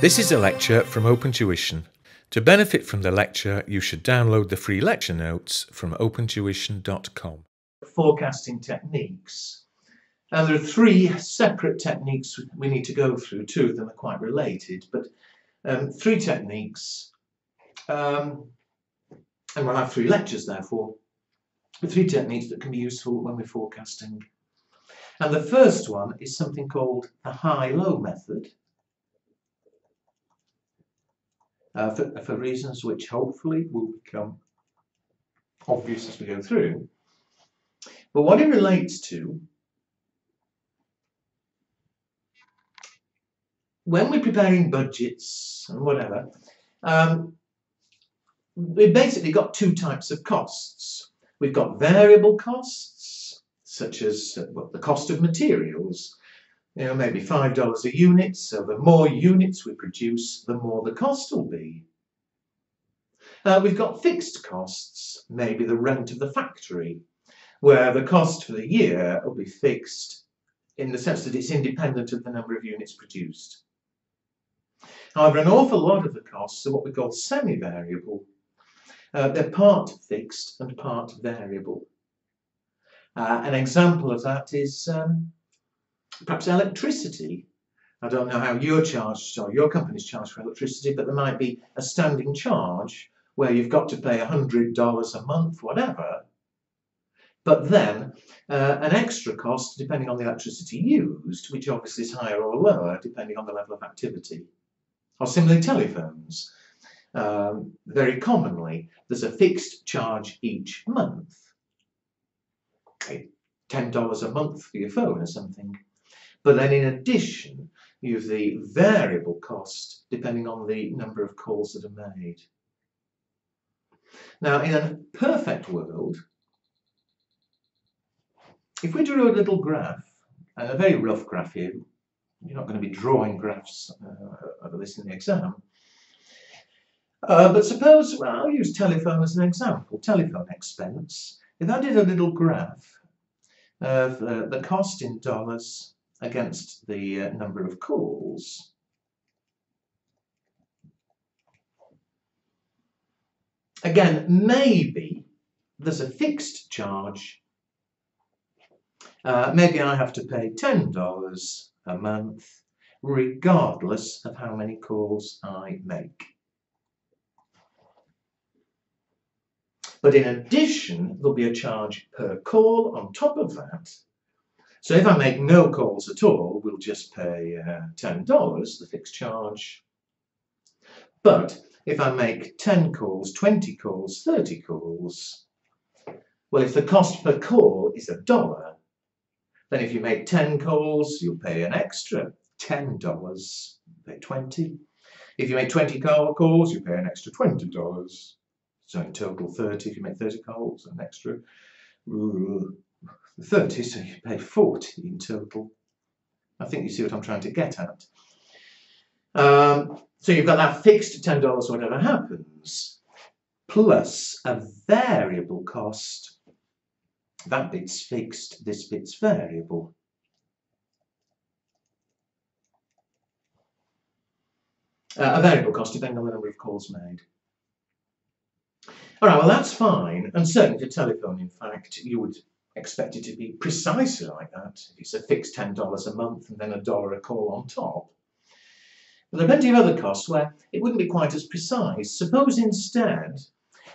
This is a lecture from Open Tuition. To benefit from the lecture, you should download the free lecture notes from opentuition.com. Forecasting techniques. And there are three separate techniques we need to go through. Two of them are quite related, but um, three techniques. Um, and we'll have three lectures, therefore, three techniques that can be useful when we're forecasting. And the first one is something called the high-low method. Uh, for, for reasons which hopefully will become obvious as we go through. But what it relates to, when we're preparing budgets and whatever, um, we've basically got two types of costs. We've got variable costs, such as well, the cost of materials, you know, maybe $5 a unit, so the more units we produce, the more the cost will be. Uh, we've got fixed costs, maybe the rent of the factory, where the cost for the year will be fixed in the sense that it's independent of the number of units produced. However, an awful lot of the costs are what we call semi-variable. Uh, they're part fixed and part variable. Uh, an example of that is um, perhaps electricity. I don't know how you're charged or your company's charged for electricity, but there might be a standing charge where you've got to pay $100 a month, whatever. But then uh, an extra cost depending on the electricity used, which obviously is higher or lower depending on the level of activity. Or similarly telephones. Um, very commonly, there's a fixed charge each month. Okay, $10 a month for your phone or something. But then in addition, you have the variable cost depending on the number of calls that are made. Now, in a perfect world, if we drew a little graph, a very rough graph here, you're not going to be drawing graphs uh, of this in the exam, uh, but suppose, well, I'll use telephone as an example, telephone expense. If I did a little graph of uh, the cost in dollars against the uh, number of calls. Again, maybe there's a fixed charge. Uh, maybe I have to pay $10 a month regardless of how many calls I make. But in addition, there'll be a charge per call on top of that so if I make no calls at all, we'll just pay uh, $10, the fixed charge. But if I make 10 calls, 20 calls, 30 calls, well, if the cost per call is a dollar, then if you make 10 calls, you'll pay an extra $10, pay 20. If you make 20 calls, you pay an extra $20. So in total 30, if you make 30 calls, an extra 30, so you pay 40 in total. I think you see what I'm trying to get at. Um, so you've got that fixed $10 whatever happens, plus a variable cost. That bit's fixed, this bit's variable. Uh, a variable cost depending on the number of calls made. All right, well, that's fine. And certainly for telephone, in fact, you would expect it to be precisely like that. If it's a fixed $10 a month and then a dollar a call on top. But there are plenty of other costs where it wouldn't be quite as precise. Suppose instead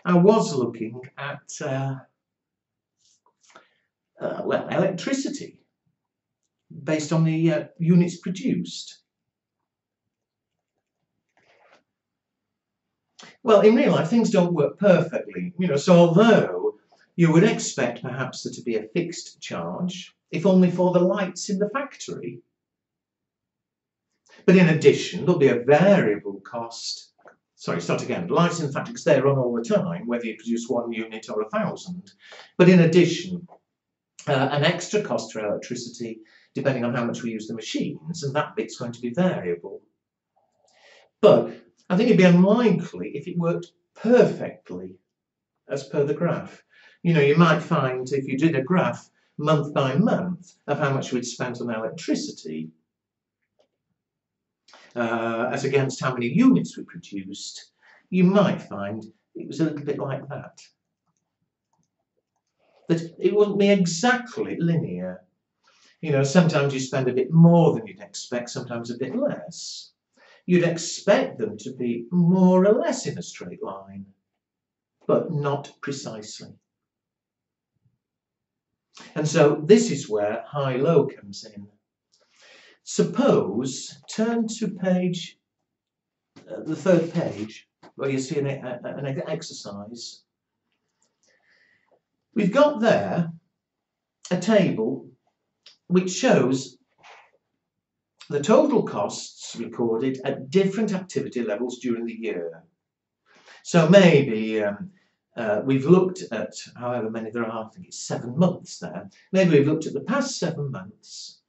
I was looking at, uh, uh, well, electricity based on the uh, units produced. Well, in real life, things don't work perfectly. You know, so although you would expect perhaps there to be a fixed charge, if only for the lights in the factory. But in addition, there'll be a variable cost. Sorry, start again. Lights in the factory, they run all the time, whether you produce one unit or a thousand. But in addition, uh, an extra cost for electricity, depending on how much we use the machines, and that bit's going to be variable. But I think it'd be unlikely if it worked perfectly as per the graph. You know, you might find if you did a graph month by month of how much we'd spent on electricity, uh, as against how many units we produced, you might find it was a little bit like that. That it wouldn't be exactly linear. You know, sometimes you spend a bit more than you'd expect, sometimes a bit less. You'd expect them to be more or less in a straight line, but not precisely. And so this is where high-low comes in. Suppose, turn to page, uh, the third page, where you see an, a, an exercise. We've got there a table which shows the total costs recorded at different activity levels during the year. So maybe um, uh, we've looked at however many there are, I think it's seven months there. Maybe we've looked at the past seven months.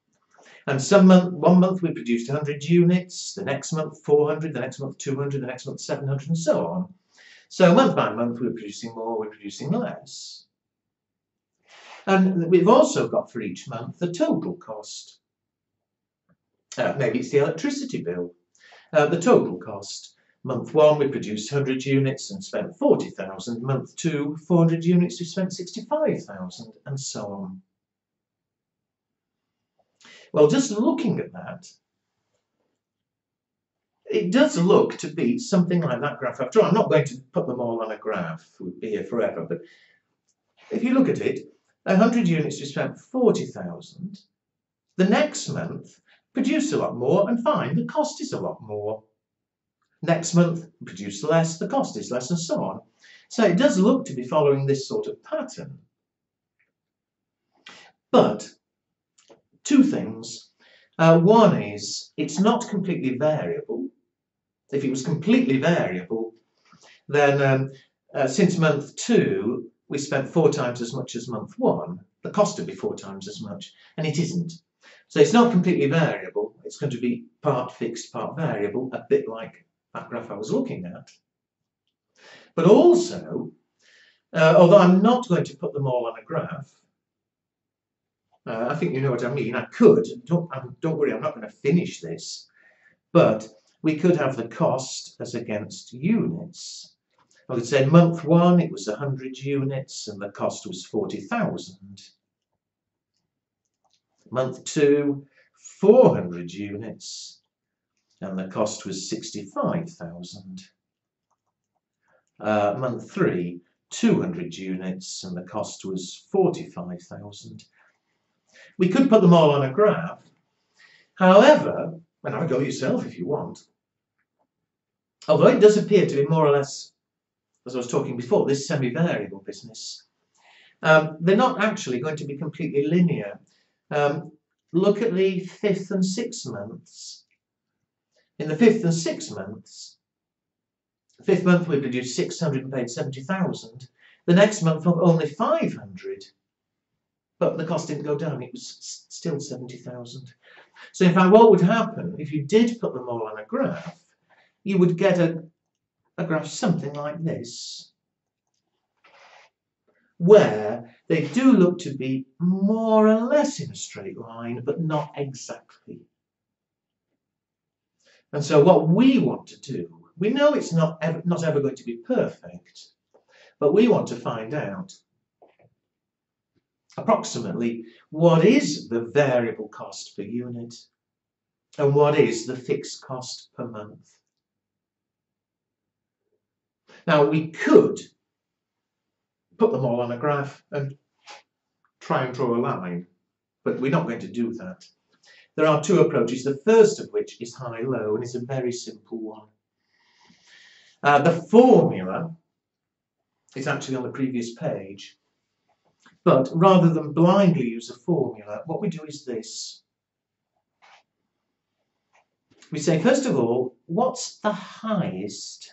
And some month, one month we produced 100 units, the next month 400, the next month 200, the next month 700 and so on. So month by month we're producing more, we're producing less. And we've also got for each month the total cost. Uh, maybe it's the electricity bill. Uh, the total cost. Month one, we produced 100 units and spent 40,000. Month two, 400 units, we spent 65,000 and so on. Well, just looking at that, it does look to be something like that graph. After all, I'm not going to put them all on a graph, we'd be here forever, but if you look at it, 100 units, we spent 40,000. The next month, produced a lot more, and fine, the cost is a lot more. Next month, produce less, the cost is less, and so on. So it does look to be following this sort of pattern. But two things. Uh, one is it's not completely variable. If it was completely variable, then um, uh, since month two, we spent four times as much as month one. The cost would be four times as much, and it isn't. So it's not completely variable. It's going to be part fixed, part variable, a bit like that graph I was looking at. But also, uh, although I'm not going to put them all on a graph, uh, I think you know what I mean. I could, don't, don't worry, I'm not going to finish this, but we could have the cost as against units. I could say month one, it was 100 units and the cost was 40,000. Month two, 400 units and the cost was 65,000. Uh, month three, 200 units, and the cost was 45,000. We could put them all on a graph. However, and have a go yourself if you want, although it does appear to be more or less, as I was talking before, this semi-variable business, um, they're not actually going to be completely linear. Um, look at the fifth and sixth months. In the fifth and sixth months, fifth month we produced 600 and paid 70,000. The next month only 500. But the cost didn't go down, it was still 70,000. So in fact what would happen if you did put them all on a graph, you would get a, a graph something like this, where they do look to be more or less in a straight line, but not exactly. And so what we want to do, we know it's not ever, not ever going to be perfect, but we want to find out approximately what is the variable cost per unit and what is the fixed cost per month. Now we could put them all on a graph and try and draw a line, but we're not going to do that. There are two approaches, the first of which is high-low and is a very simple one. Uh, the formula is actually on the previous page, but rather than blindly use a formula, what we do is this. We say, first of all, what's the highest,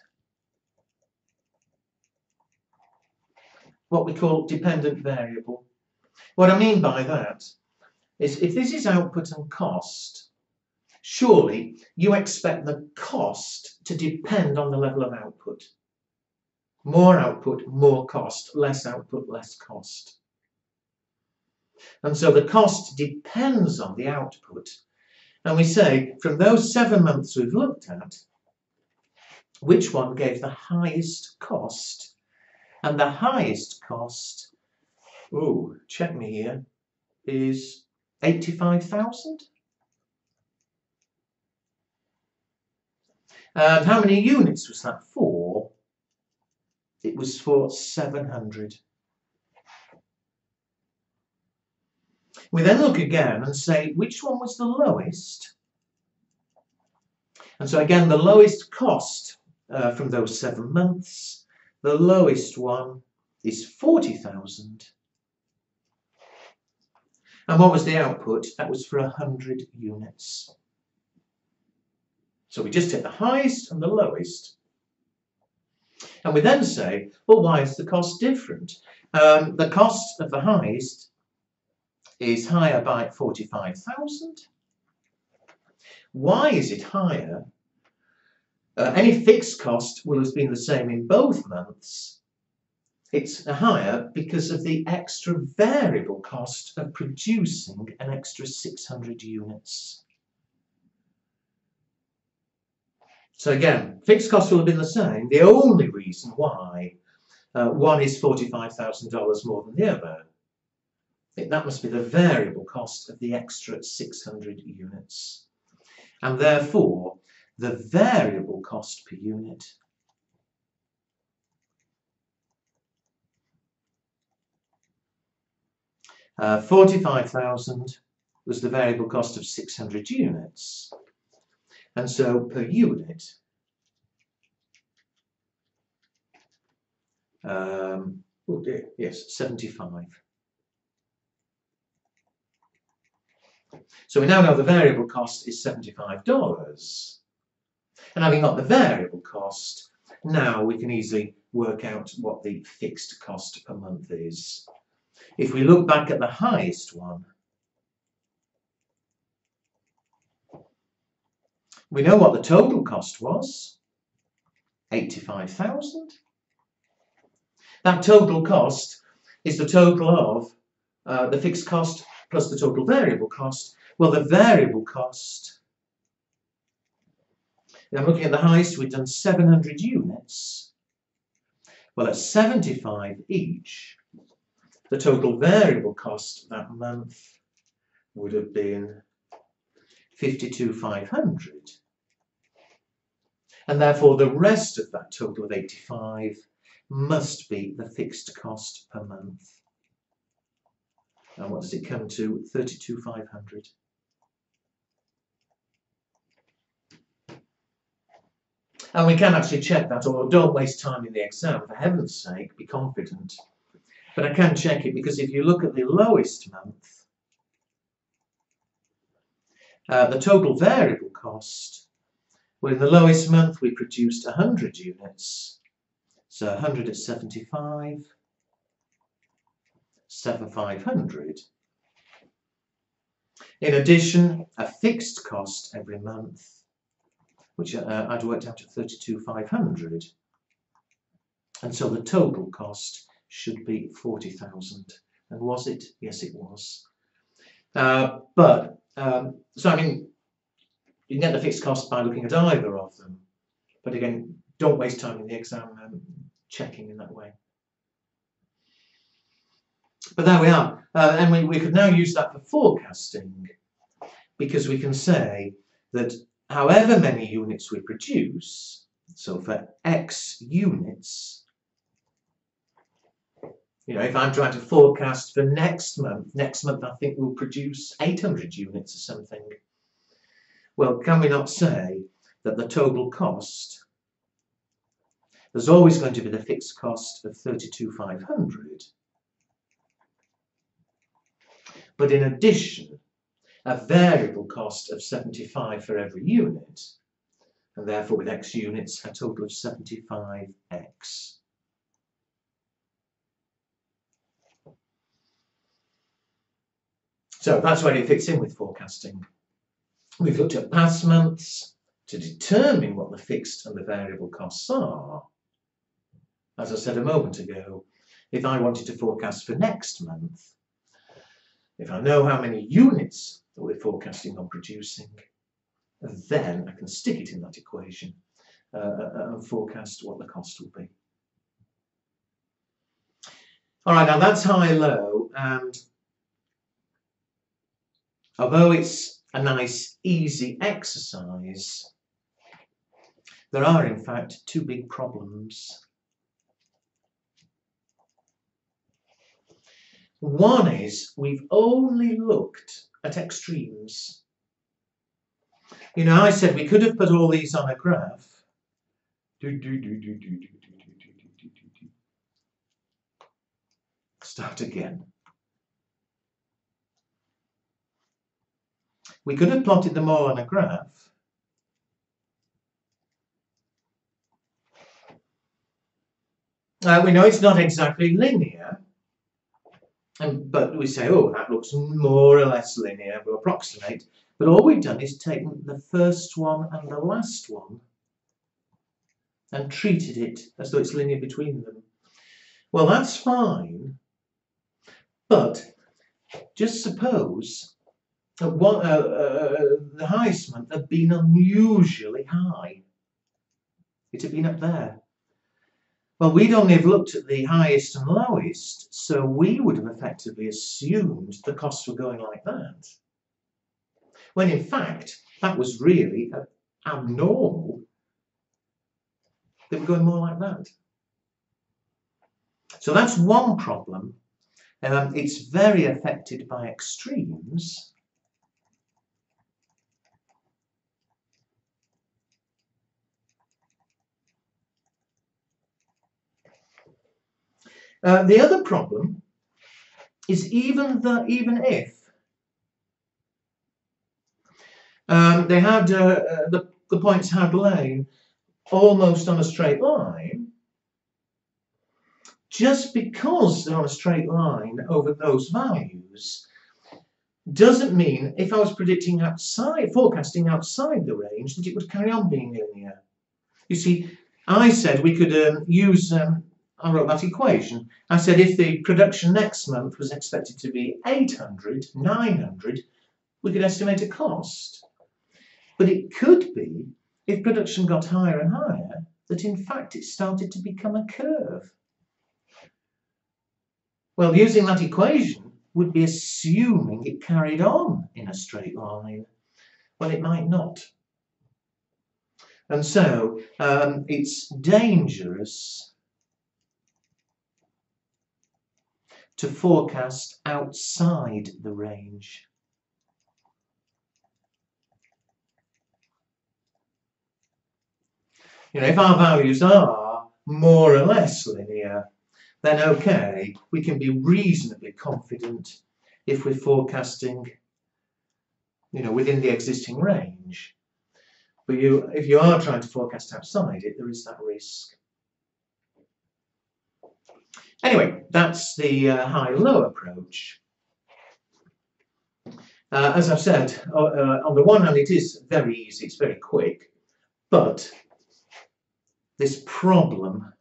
what we call dependent variable? What I mean by that is if this is output and cost, surely you expect the cost to depend on the level of output. More output, more cost, less output, less cost. And so the cost depends on the output. And we say, from those seven months we've looked at, which one gave the highest cost? And the highest cost, oh, check me here, is 85,000. And how many units was that for? It was for 700. We then look again and say which one was the lowest. And so again, the lowest cost uh, from those seven months, the lowest one is 40,000. And what was the output? That was for 100 units. So we just take the highest and the lowest. And we then say, well, why is the cost different? Um, the cost of the highest is higher by 45,000. Why is it higher? Uh, any fixed cost will have been the same in both months. It's higher because of the extra variable cost of producing an extra 600 units. So again, fixed costs will have been the same. The only reason why uh, one is $45,000 more than the other, that must be the variable cost of the extra 600 units. And therefore, the variable cost per unit Uh, 45,000 was the variable cost of 600 units. And so per unit, um, oh dear, yes, 75. So we now know the variable cost is $75. And having got the variable cost, now we can easily work out what the fixed cost per month is. If we look back at the highest one, We know what the total cost was, 85,000. That total cost is the total of uh, the fixed cost plus the total variable cost. Well, the variable cost, I'm looking at the highest, we've done 700 units. Well, at 75 each, the total variable cost that month would have been 52,500 and therefore the rest of that total of 85 must be the fixed cost per month. And what does it come to? 32,500. And we can actually check that, or don't waste time in the exam, for heaven's sake, be confident. But I can check it because if you look at the lowest month, uh, the total variable cost well, in the lowest month, we produced 100 units. So 100 at 75, 7500. In addition, a fixed cost every month, which uh, I'd worked out at 32,500. And so the total cost should be 40,000. And was it? Yes, it was. Uh, but, um, so I mean, you can get the fixed cost by looking at either of them. But again, don't waste time in the exam um, checking in that way. But there we are. Uh, and we, we could now use that for forecasting because we can say that however many units we produce, so for X units, you know, if I'm trying to forecast for next month, next month I think we'll produce 800 units or something. Well, can we not say that the total cost, there's always going to be the fixed cost of 32,500. But in addition, a variable cost of 75 for every unit, and therefore with x units, a total of 75x. So that's where it fits in with forecasting. We've looked at past months to determine what the fixed and the variable costs are. As I said a moment ago, if I wanted to forecast for next month, if I know how many units that we're forecasting on producing, then I can stick it in that equation uh, uh, and forecast what the cost will be. All right, now that's high-low, and although it's a nice, easy exercise, there are, in fact, two big problems. One is we've only looked at extremes. You know, I said we could have put all these on a graph. Start again. We could have plotted them all on a graph. Uh, we know it's not exactly linear, and, but we say, oh, that looks more or less linear, we'll approximate. But all we've done is taken the first one and the last one and treated it as though it's linear between them. Well, that's fine, but just suppose that one, uh, uh, the highest month had been unusually high. It had been up there. Well, we'd only have looked at the highest and lowest, so we would have effectively assumed the costs were going like that. When in fact, that was really abnormal. They were going more like that. So that's one problem. Um, it's very affected by extremes. Uh, the other problem is even the even if um, they had uh, uh, the, the points had lain almost on a straight line, just because they're on a straight line over those values doesn't mean if I was predicting outside, forecasting outside the range, that it would carry on being linear. You see, I said we could um, use um, I wrote that equation. I said if the production next month was expected to be 800, 900, we could estimate a cost. But it could be, if production got higher and higher, that in fact it started to become a curve. Well, using that equation would be assuming it carried on in a straight line. Well, it might not. And so um, it's dangerous to forecast outside the range. You know, if our values are more or less linear, then okay, we can be reasonably confident if we're forecasting, you know, within the existing range. But you, if you are trying to forecast outside it, there is that risk. Anyway, that's the uh, high-low approach. Uh, as I've said, uh, uh, on the one hand, it is very easy, it's very quick, but this problem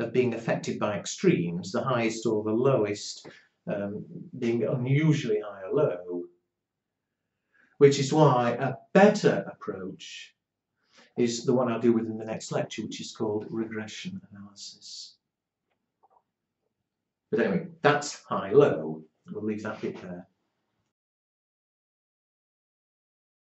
of being affected by extremes, the highest or the lowest um, being unusually high or low, which is why a better approach is the one I'll deal with in the next lecture, which is called regression analysis. But anyway, that's high-low. We'll leave that bit there.